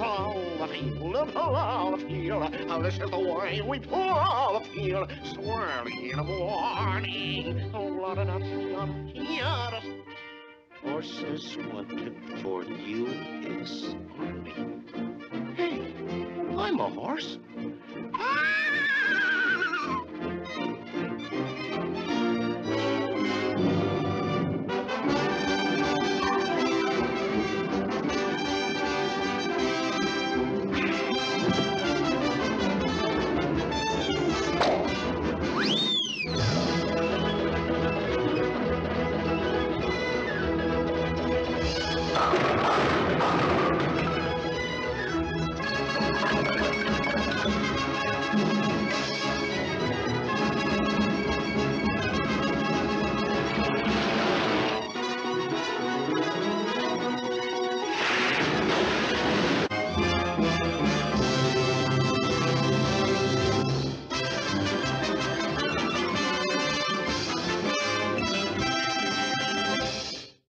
listen to all the field. How this is the way we pour all the field. Swirly in the morning. Oh, lot of nuts on here. Horses wanted for U.S. Army. Hey, I'm a horse. Come on.